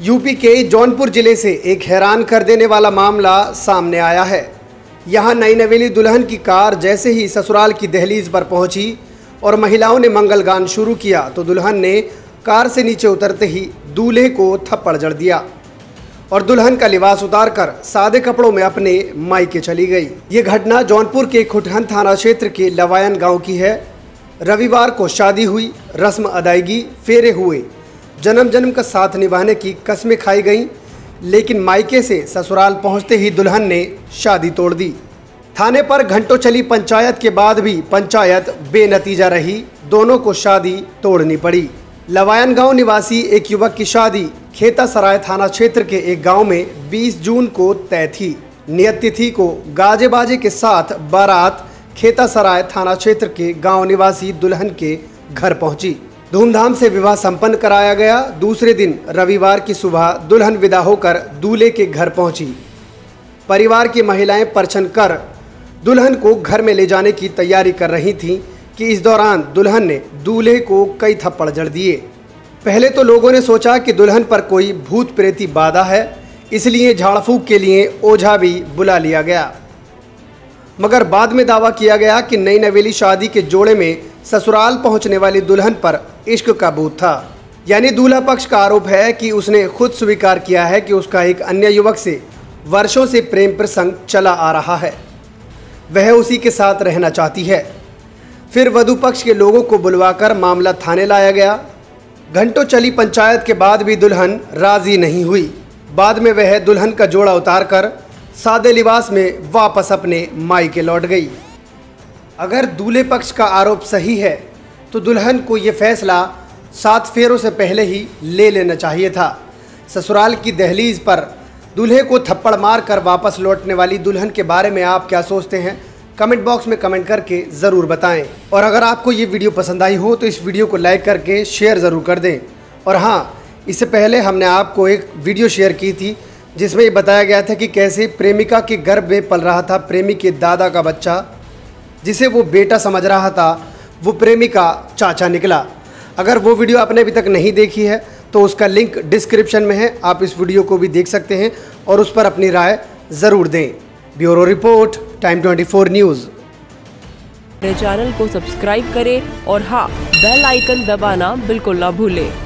UP के जौनपुर ज़िले से एक हैरान कर देने वाला मामला सामने आया है। यहाँ नई नवेली दुल्हन की कार जैसे ही ससुराल की दहलीज पर पहुँची और महिलाओं ने मंगल गान शुरू किया तो दुल्हन ने कार से नीचे उतरते ही दूल्हे को थप्पड़ जड़ दिया और दुल्हन का लिबास उतारकर सादे कपड़ों में अपने मायके चली गई। ये घटना जौनपुर के खुटहन थाना क्षेत्र के लवायन गाँव की है। रविवार को शादी हुई, रस्म अदायगी फेरे हुए। जन्म जन्म का साथ निभाने की कस्में खाई गईं, लेकिन मायके से ससुराल पहुँचते ही दुल्हन ने शादी तोड़ दी। थाने पर घंटों चली पंचायत के बाद भी पंचायत बेनतीजा रही, दोनों को शादी तोड़नी पड़ी। लवायन गाँव निवासी एक युवक की शादी खेता सराय थाना क्षेत्र के एक गाँव में 20 जून को तय थी। नियत तिथि को गाजे बाजे के साथ बारात खेता सराय थाना क्षेत्र के गाँव निवासी दुल्हन के घर पहुँची। धूमधाम से विवाह संपन्न कराया गया। दूसरे दिन रविवार की सुबह दुल्हन विदा होकर दूल्हे के घर पहुँची। परिवार की महिलाएँ परछन कर दुल्हन को घर में ले जाने की तैयारी कर रही थीं कि इस दौरान दुल्हन ने दूल्हे को कई थप्पड़ जड़ दिए। पहले तो लोगों ने सोचा कि दुल्हन पर कोई भूत प्रेती बाधा है, इसलिए झाड़ फूक के लिए ओझा भी बुला लिया गया। मगर बाद में दावा किया गया कि नई नवेली शादी के जोड़े में ससुराल पहुँचने वाली दुल्हन पर इश्क का भूत था। यानी दूल्हा पक्ष का आरोप है कि उसने खुद स्वीकार किया है कि उसका एक अन्य युवक से वर्षों से प्रेम प्रसंग चला आ रहा है। वह उसी के साथ रहना चाहती है। फिर वधु पक्ष के लोगों को बुलवाकर मामला थाने लाया गया। घंटों चली पंचायत के बाद भी दुल्हन राज़ी नहीं हुई। बाद में वह दुल्हन का जोड़ा उतारकर सादे लिबास में वापस अपने मायके लौट गई। अगर दूल्हे पक्ष का आरोप सही है तो दुल्हन को ये फैसला सात फेरों से पहले ही ले लेना चाहिए था। ससुराल की दहलीज पर दूल्हे को थप्पड़ मार कर वापस लौटने वाली दुल्हन के बारे में आप क्या सोचते हैं? कमेंट बॉक्स में कमेंट करके ज़रूर बताएँ। और अगर आपको ये वीडियो पसंद आई हो तो इस वीडियो को लाइक करके शेयर ज़रूर कर दें। और हाँ इससे पहले हमने आपको एक वीडियो शेयर की थी, जिसमें ये बताया गया था कि कैसे प्रेमिका के गर्भ में पल रहा था। प्रेमी के दादा का बच्चा जिसे वो बेटा समझ रहा था, वो प्रेमिका चाचा निकला। अगर वो वीडियो आपने अभी तक नहीं देखी है तो उसका लिंक डिस्क्रिप्शन में है, आप इस वीडियो को भी देख सकते हैं और उस पर अपनी राय ज़रूर दें। Bureau report, time 24 news. Channel को सब्सक्राइब करें और हाँ बेल आइकन दबाना बिल्कुल ना भूलें।